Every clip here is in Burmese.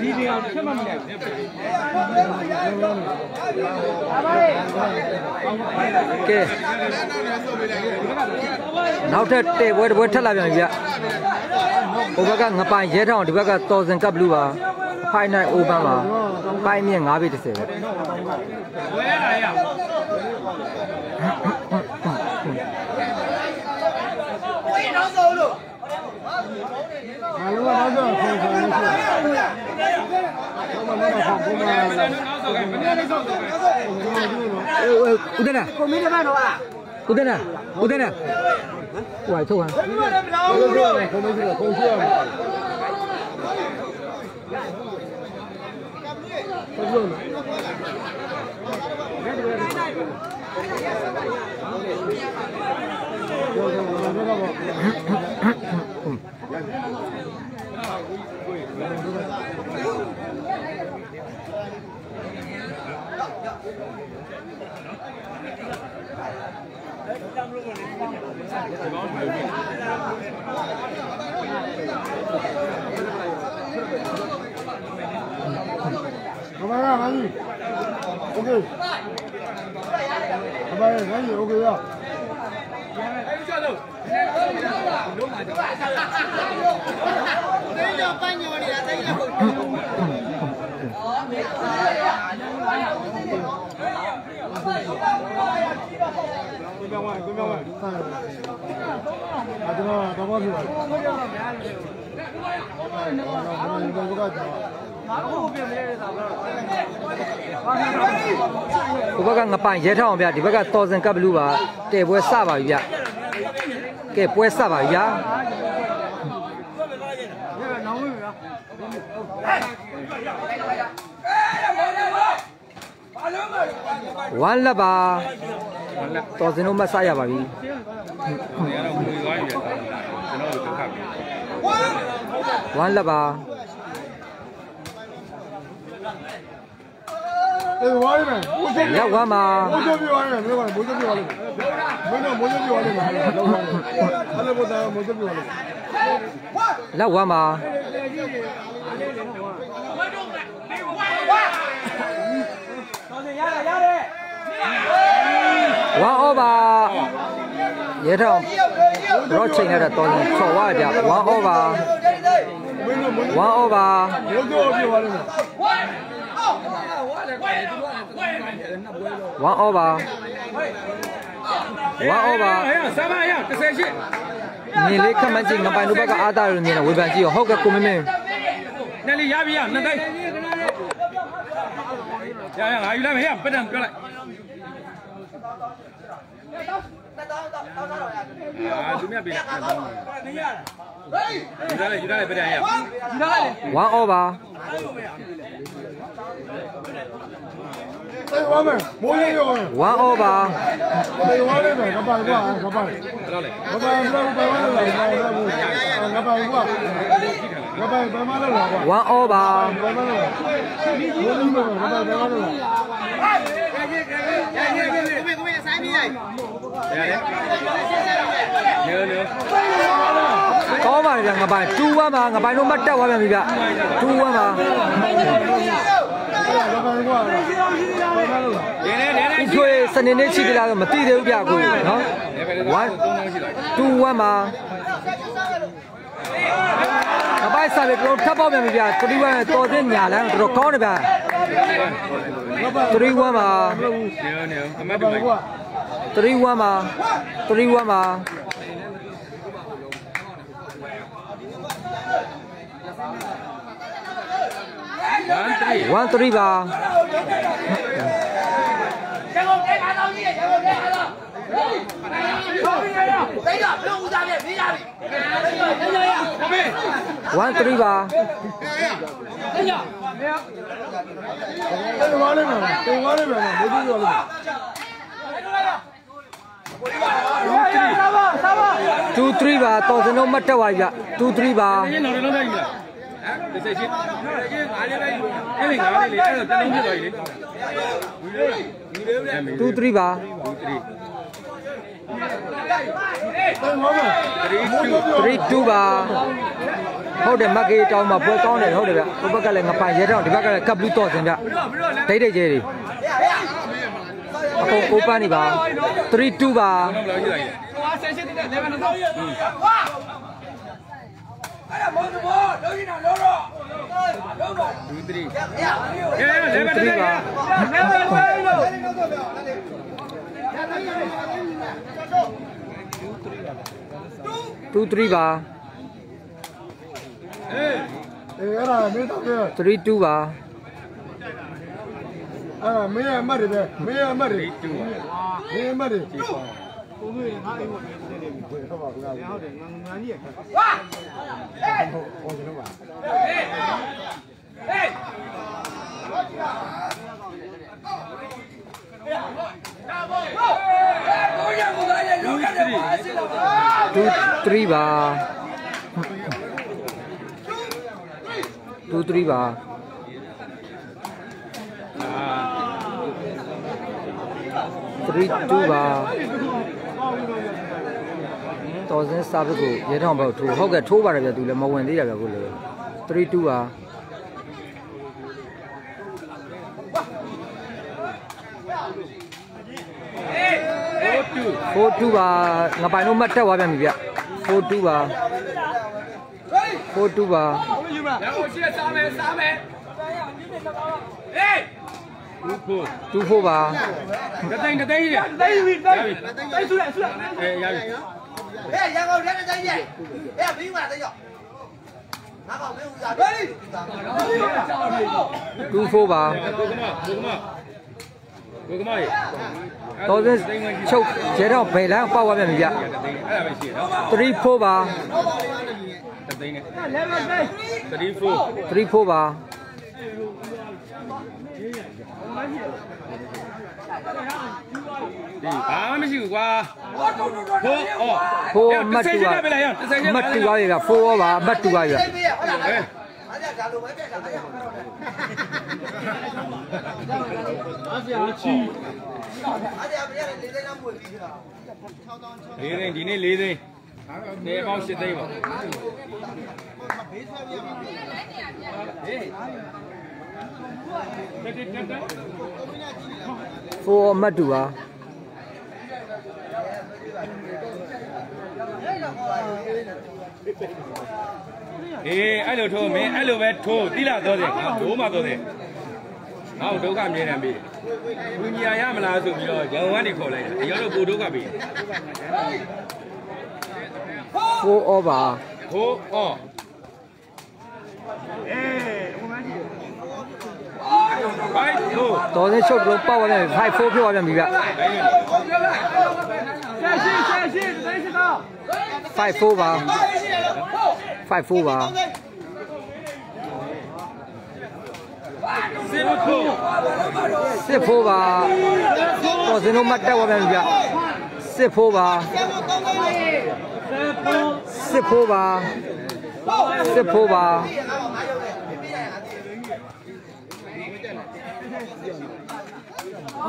ဒီနေအောင်ချက်မှမလဲဘူးကဲနောက်ထပ်တဲ့ပွဲတစ်ပွဲထက်လာပြန်ပြီဗျဟိုဘက်ကငပိုင်ရဲထောင်ဒီဘက်ကတော်စင်ကပ်ဘလူးပါဖိုင်နိုင်အိုပန်ပါပိုင်းမြင့်9ပေ30ပဲဝဲလာရ မလုံးကတော့ခေါင်းခေါင်းလို့ရှိတယ်။ဘာမှမလုပ်တော့ဘူး။ဘာမှ မလုပ်နောက်ဆုံးကမနေ့ကဆုံး သိတော့ပန်းညောနေတာသိရဖို့အော်မေပါရာလုံးဝရအောင်သိတယ်နော်ကိုမြောင်ဝိုင်းကိုမြောင်ဝိုင်းဆန်ရပါအကျွန်တော်တော့ဘာဖြစ်လဲကျွန်တော်ကတော့ကျွန်တော်ကဒီဘက်ကငပိုင်ရဲထောင်ဗျာဒီဘက်ကသောစင်ကပ်ဘလူးပါတဲပွဲစပါပြီဗျာကဲပွဲစပါပြီဗျာ ဝမ်းလက်ပါတော်စင်တို့မဆရပါပြီနေရာတော့ငွေသွားပြီကျွန်တော်တို့ဒုက္ခပြီဝမ်းလက်ပါအေးဝါးရမယ်ဘိုးချုပ်လက်ဝမ်းပါဘိုးချုပ်ပြောရမယ်မင်းကဘိုးချုပ်ပြောရမယ်မင်းကဘိုးချုပ်ပြောရမယ်လောက် ပါအဲ့လိုဘိုးသားဘိုးချုပ်ပြောရမယ်လက်ဝမ်းပါဝမ်းအောပါရဲထောင်တော့ချိန်ရတဲ့တော်စင်ချော်ဝါဗျဝမ်းအောပါမင်းကဘိုးဝမ်းအောပါဘိုးချုပ်ပြောရမယ်ဝမ်းအောပါဝမ်းအောပါဟဲ့ဆမ်းမရ38မြင်လေးခက်မှန်းကြည့်ငပိုင်တို့ဘက်ကအားတာလို့မြင်တယ်ဝေဖန်ကြည့်ရောဟုတ်ကဲ့ကိုမင်းမင်း နဲ့လေးရပြီရနှစ်သိန်းရရငါယူလိုက်မယ်ဟဲ့ပတ်တန်ပြောလိုက်အာသူမြတ်ပြီလားယူလိုက်ယူလိုက်ပတ်တန်ရဝမ်းအောပါအေးဝါမယ်ဘိုးချုပ်ပြောရမယ်ဝမ်းအောပါအေးဝါရမယ်ကပါကွာ ကပါဘယ်တော့လဲကပါဘယ်လိုပဲဝါလို့လဲကပါကပါကွာကပါဘယ်မှာလဲကွာဝမ်းအောပါဘယ်မှာလဲဘိုးချုပ်ပြောကပါဘယ်မှာလဲရတယ်နေနေကောင်းပါလေဗျငပိုင်2 1ပါငပိုင်တို့မတက်သွားပြန်ပြီဗျ2 1ပါကပါကွာဘယ်မှာလဲနေနေနေနေ ဒီချွေစနေနေ့ရှိသလားဆိုမသိသေးဘူးဗျကိုနော်1 3ရှိလိုက်2 1ပါငပိုင်စားလေတို့ထပ်ပေါက်ပြန်ပြီဗျ3 1တော်တဲ့ညာလမ်းတော်ကောင်းတယ်ဗျ3 1ပါနေနေအမတ်ကတူပါလိုက်ကွာ3 1ပါ3 1ပါ1 3ပါ1 3ပါတင်သွားလိမ့်မယ်တင်သွားလိမ့်မယ်မကြည့်ရလို့2 3ပါတော်စင်တို့မတ်တက်သွားပြီဗျ2 3ပါ ရှင်းတော်လုံးလိုက်ပြီလားဟမ်တစ်ဆက်ရှင်းရှင်းငါးလေးပဲအဲ့ဒီငါးလေးလေအဲ့တော့တလုံးဖြစ်သွားပြီလေ2 3ပါတင်သွားမယ်3 2ပါဟုတ်တယ်မက်ကေတောင်းမှာပွဲကောင်းတယ်ဟုတ်တယ်ဗျဟိုဘက်ကလည်းငပိုင်ရဲတောင်းဒီဘက်ကလည်းကပ်ဘလူးတော်စင်ဗျဒိတ်ဒိတ်ကျဲတွေအကုန် open နေပါ3 2ပါ ဘယ်လိုရှိလိုက်လဲ2 3ကဲလေပဲ3ပါ2 3ပါအေးအဲ့ဒါမင်းတော့ပြ3 2ပါအဲ့ဒါမင်းရဲ့အမှတ်တွေပဲမင်းရဲ့အမှတ်တွေ2မင်းရဲ့အမှတ်တွေ ကိုမင်းငါအိမ်မှာနေနေပြီဟုတ်ပါဘူးဟုတ်တယ်ငါငါကြီးရခက်ဝါဟိုဟိုကျွန်တော်ပါ2 3ပါ2 3ပါအာ3 2ပါ တော်စင်းစာဘက်ကိုရဲထောင်ဘက်ကိုထိုးဟုတ်ကဲ့ထိုးပါတယ်ဗျသူလည်းမဝင်သေးရဗျကိုလည်း3 2ပါ4 2ပါငပိုင်တို့မှတ်တက်သွားပြန်ပြီဗျ4 2ပါ4 2ပါ တူဖို့တူဖို့ပါတသိန်းတသိန်းရသိန်းပြီသိန်းသိန်းဆူရဆူရအေးရပြီအေးရကောင်ရတဲ့သိန်းရအေးဘီမသိန်းရငါကောင်မင်းဦးစားဟေးတူဖို့ပါကိုကမကိုကမကိုကမရေတော်စင်းချုပ်ကျဲတော့ဘယ်လမ်းပေါက်သွားပြန်ပြီဗျအဲ့ဒါပဲရှိရနော်3 4ပါ3 4 3 4 3 4ပါ ဒီဘာမှမရှိဘူးကွာဖိုးအော်ဖိုးမတ်တူပါမတ်တူပါလေကဖိုးရောပါမတ်တူပါလေဒါလိုပဲပြက်တာအဲ့ဒါမှမဟုတ်ဘူး။အဖေအချီအဲ့ဒါအဖေလေးသိန်းလောက်မွေပြီးခါ။လေးသိန်းဒီနေ့လေးသိန်းနေပေါင်း၈သိန်းပါ။ဘေးဆွဲပြရမှာ။ဟေး 4အမှတ်2ပါအေးအဲ့လိုထိုးမင်းအဲ့လိုပဲထိုးတိလာတော့တယ်ငါဒိုးမှတော့တယ်ငါ့ဒုက္ခမြင်တယ်ပြီလူညာရမလားဆိုပြီးတော့ရောင်ဝမ်းနေခေါ်လိုက်တယ်အရောတော့ကိုဒုက္ခပြီ4 over ဟိုအော်အေးဘိုက်ဟို တော်စင်းချုပ်လို့ပေါက်သွားပြန်ပြီ5 4ဖြစ်သွားပြန်ပြီဗျဘိုက်နေ5 4ပါ5 4ပါစစ်ဖို့6 4ပါတော်စင်းတို့မှတ်တက်သွားပြန်ပြီဗျ6 4ပါ6 4ပါ6 4ပါ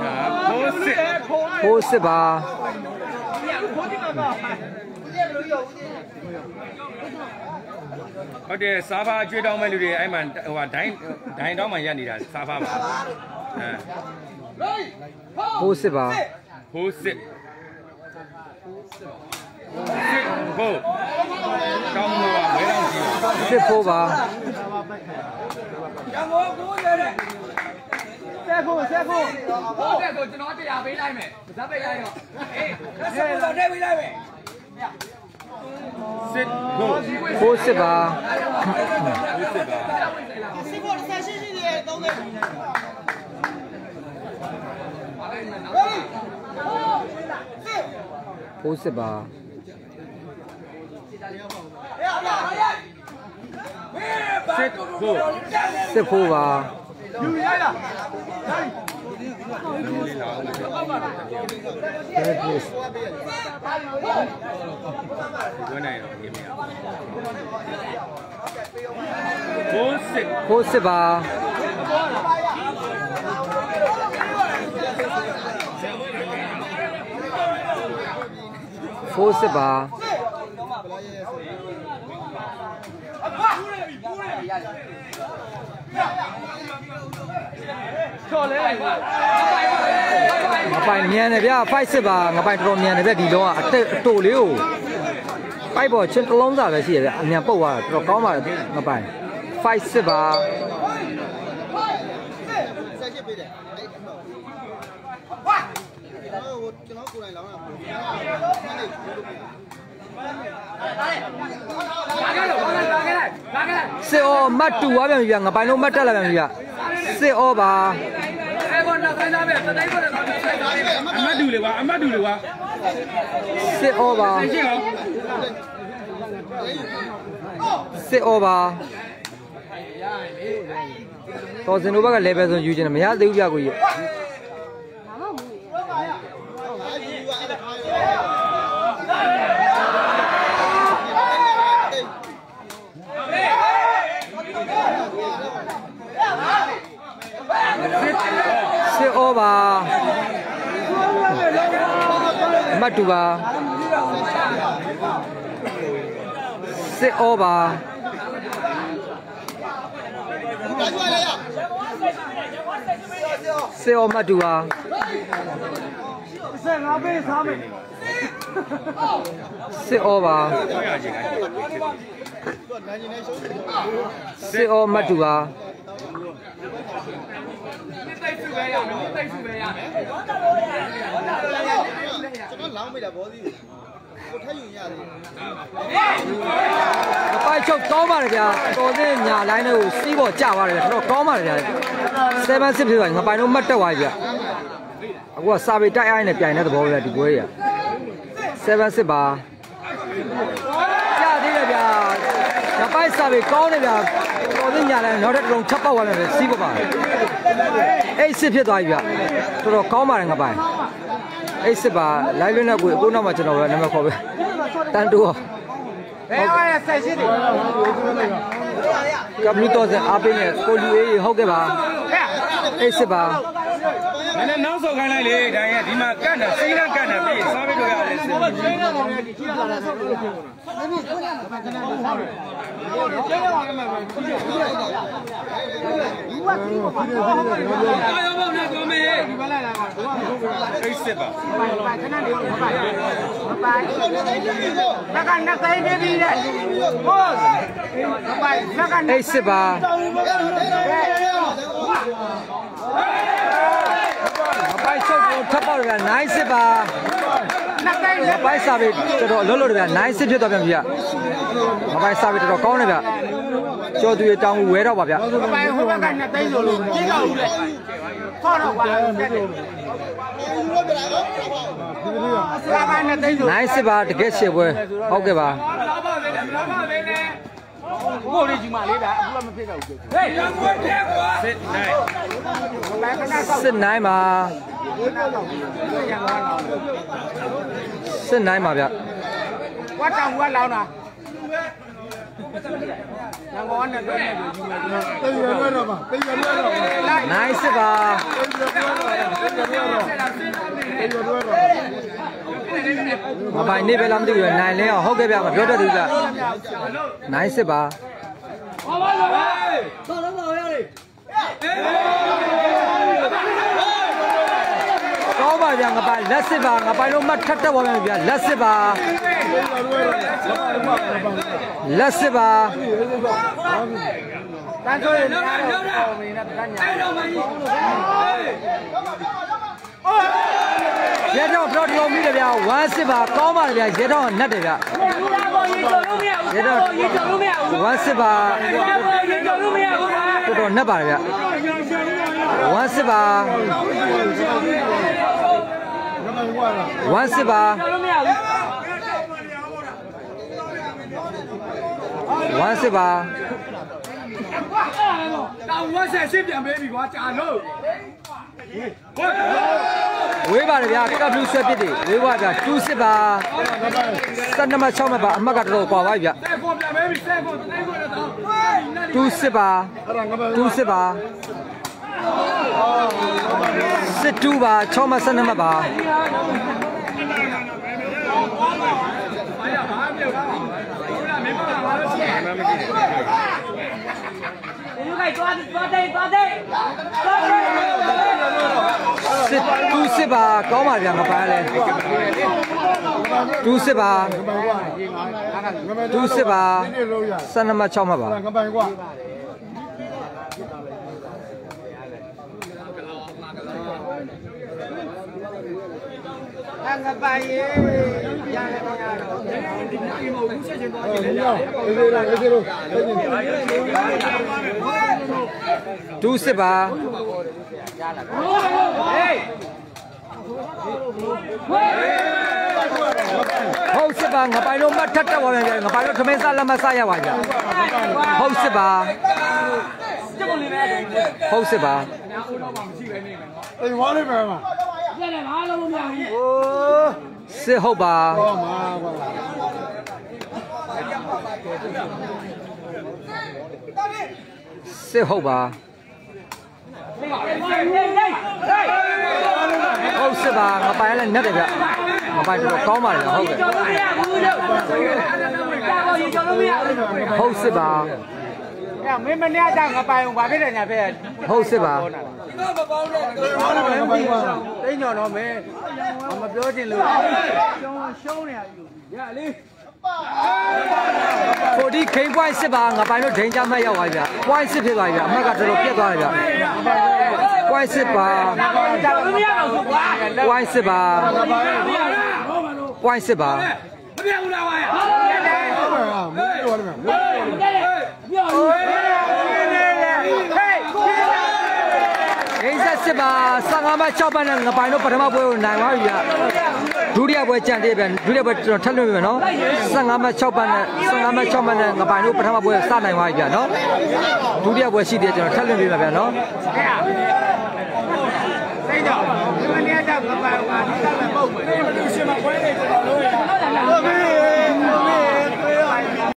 ဟာဟိုစစ်4 6ပါဟုတ်တယ်စားဖာအကျွေးတောင်းမဲ့လူတွေအဲ့မှဟိုဟာဒိုင်းဒိုင်းတောင်းမှရက်နေတာစားဖာပါအဲ4 6ပါဟိုစစ်စစ်ဟိုကောင်းလို့ဝဲတော့ကြည့်6 4ပါ စစ်ဟို4 6ပါစစ်ပါ4 6ပါစစ်ဖို့စစ်ဖို့ပါ ယူရိုက်လား Third place ဝင်နိုင်တော့ရေးမရဘူးစစ်ဖို့စစ်ပါဖို့စစ်ပါ ငါပိုင်မြန်တယ်ဗျာ5စစ်ပါငါပိုင်တော်တော်မြန်တယ်ဗျဒီလုံးကအတက်အတူလေးကိုပိုက်ပေါ်ချင်းတစ်လုံးစားပဲရှိရဗျအမြန်ပုတ်သွားတာတော်တော်ကောင်းပါတယ်ငါပိုင်5စစ်ပါဆက်ချစ်ပေးတယ်အဲ့ဟိုကျွန်တော်ကိုယ်တိုင်လောင်းတာပုံမှန် စစ်အောမတ်တူသွားပြန်ပြီဗျငါပိုင်လုံးမတ်တက်လာပြန်ပြီဗျစစ်အောပါအမတ်တူလေကွာအမတ်တူလေကွာစစ်အောပါသိရှိအောင်စစ်အောပါတော်စင်တို့ဘက်က level ဆိုယူချင်တယ်မရသေးဘူးဗျကိုကြီး စစ်ဩပါအမတ်တူပါစစ်ဩပါဒါကြွလိုက်ရစစ်ဩမတ်တူပါ ဆက်ငါပေးစားမယ်စစ်ဩပါပြောရချင်းကစစ်ဩမတ်တူပါကျွန်တော်လောင်းမိတာဘောစီကိုထက်ယူရတယ်အပိုက်ချုပ်ကောင်းပါတယ်ဗျာတော်တဲ့ညာလိုင်းတွေကိုစီးပေါ်ကျသွားတယ်တော်တော်ကောင်းပါတယ်ဗျာ7 6ဖြစ်သွားငါပိုင်တော့မတ်တက်သွားပြီဗျအခုကစာပေတိုက်အိုင်းနဲ့ပြိုင်တဲ့သဘောပဲဒီပွဲကြီး7 6ပါကြသေးတယ်ဗျာငါပိုက်စာပေကောင်းတယ်ဗျာ တော်တဲ့ညာလိုင်းနောက်တစ်လုံးချက်ပေါက်သွားတယ်စီးပေါ်ပါအဲ့စစ်ဖြစ်သွားပြီဗျတော်တော်ကောင်းပါတယ်ငါပိုင်အဲ့စစ်ပါ live လွှင့်တဲ့ကိုအခုနောက်မှကျွန်တော်ပဲနာမည်ခေါ်ပဲတန်တူဘယ်ဟာလဲဆက်ရှိတယ်ကဘလူတော့စအားပေးနေကိုလူအေးဟုတ်ကဲ့ပါအေးစစ်ပါနည်းနည်းနောက်ဆုတ်ခိုင်းလိုက်လေဒါရင်ဒီမှာကတ်တယ်စိမ့်နဲ့ကတ်တယ်ပြီးစားပြီးတော့ရတယ်စစ်ကျင်းတော့လည်းကြီးလာတာဆောက်လို့ပြောတာအာရောဘောနဲ့ကိုမေးဒီဘက်လိုက်လာတာတော့ မဟုတ်ဘူးအိတ်စစ်ပါပါခဏလေး မပါမပါလက်ကနှစ်သိန်းပြပြီးတဲ့ဟုတ်မပါလက်ကအေးစစ်ပါအပိုက်ချုပ်ကိုထပ်ပေါက်ရနိုင်စစ်ပါနှစ်သိန်းအပိုက်စာပေတော်တော်လွတ်လွတ်တယ်ဗျနိုင်စစ်ဖြစ်သွားပြန်ပြီဗျအပိုက်စာပေတော်တော်ကောင်းတယ်ဗျကျော်သူရတောင်းဝဲတော့ပါဗျမပါဟိုဘက်ကနှစ်သိန်းဆိုလို့ကြီးတော့ဘူးလေခေါ်တော့ပါစလာပါနှစ်သိန်းဆိုနိုင်စစ်ပါတကယ်ရှေ့ပွဲဟုတ်ကဲ့ပါ ကိုလေးကြီးမလေးဗျာအခုကမဖြစ်တော့ဘူးဟေးရန်ကုန်တဲ့ကွာစစ်နိုင်ဘာခဏဆောက်စစ်နိုင်ပါရန်ကုန်လောင်းစစ်နိုင်ပါဗျဝတ်တောင်ကလောင်းတာရန်ကုန်နဲ့တွေ့နေပြီယူမယ်ကျွန်တော်တေးရရတော့ပါတေးရရတော့ပါတေးရနိုင်စစ်ပါရတော့တေးရရတော့ မပိုင်နေပဲလားမသိဘူးနိုင်လင်းအောင်ဟုတ်ကဲ့ဗျမပြောတတ်ဘူးဗျနိုင်စစ်ပါကောင်းပါဗျငါပိုင်လက်စစ်ပါငါပိုင်လို့မှတ်ထက်တက်သွားမယ်ဗျလက်စစ်ပါလက်စစ်ပါတန်းဆိုရင်လည်းတော့ပေါ်မင်းနဲ့တန်းညာ ရဲတော့ပြောတော်မိတယ်ဗျဝမ်းစစ်ပါကောင်းပါဗျရဲတော့နတ်တယ်ဗျရဲတော့ဝမ်းစစ်ပါတော်တော်နတ်ပါတယ်ဗျဝမ်းစစ်ပါဝမ်းစစ်ပါ1စစ်ပါတောင်ဝက်ဆက်ရှင်းပြန်ပေးပြီကွာကြာလို့ဟေး ဝေးပါတယ်ဗျာကပ်လူဆွဲပစ်တယ်ဝေးပါဗျာ2စစ်ပါ7နံပါတ်6မှာပါအမှတ်ကတော်တော်ကွာပါဗျာ2စစ်ပါ2စစ်ပါစစ်တူပါ6မှာ7နံပါတ်ပါမမကြည့်ဘူး။ဦးခိုင်သွားသွားတယ်သွားတယ် စစ်2စစ်ပါကောင်းပါဗျာငပန်းလဲ2စစ်ပါ2စစ်ပါဒီလိုရ12မှ6မှပါငပိုင်ကွာငါပိုင်ရေရလည်းမရတော့အေးရောအေးရောအေးရော2စစ်ပါဟု ဟုတ်စစ်ပါငပိုင်တို့မတ်ထက်တက်ပါဗျာငပိုင်တို့ခမင်းစားလက်မစားရပါဗျာဟုတ်စစ်ပါဟုတ်စစ်ပါအေးဝါလေးပဲမှာပြန်တယ်ဘာလို့မရဘူးဟိုးစစ်ဟုတ်ပါဟုတ်ပါပါစစ်ဟုတ်ပါ ဟုတ်စစ်ပါငပိုင်လည်းနက်တယ်ဗျငပိုင်တော့ကောင်းပါလေဟုတ်ကဲ့ဟုတ်စစ်ပါအဲမင်းမနေ့ကငပိုင်ဘာဖြစ်တယ်ညာဖြစ်ဟုတ်စစ်ပါမပေါင်းတဲ့မပေါင်းတဲ့တိတ်ညော်တော့မယ်မပြောချင်လို့ရှုံးရှုံးနေရယူရလေးကိုဒီခိန်ပွိုင်းစစ်ပါငါပိုင်တို့ဒိန်ကြမဲ့ရောက်ပါဗျာပွိုင်းစစ်ဖြစ်ပါဗျာအမက်ကတော်တော်ပြက်သွားတယ်ဗျာ ဝိုင်းစစ်ပါဝိုင်းစစ်ပါဝိုင်းစစ်ပါမပြောဘူးလားဝိုင်းဟုတ်ပါလားမပြောဘူးလားမြောက်ရေးဆက်စစ်ပါ55မှ6ပတ်နဲ့ငပိုင်တို့ပထမပွဲကိုနိုင်သွားပြီဗျဒုတိယပွဲကြံသေးပဲဒုတိယပွဲကျွန်တော်ထပ်လွှင့်ပြီနော်55မှ6ပတ်နဲ့55မှ6ပတ်နဲ့ငပိုင်တို့ပထမပွဲစနိုင်သွားပြီဗျာနော်ဒုတိယပွဲရှိသေးတယ်ကျွန်တော်ထပ်လွှင့်ပြီပါဗျာနော် တိတ်ညော်မင်းမနေ့ကငါပိုင်ဘာဖြစ်တယ်ပုတ်မယ်ရှင်မပွဲနေကျွန်တော်တို့ရဟုတ်ပြီဟုတ်ပြီ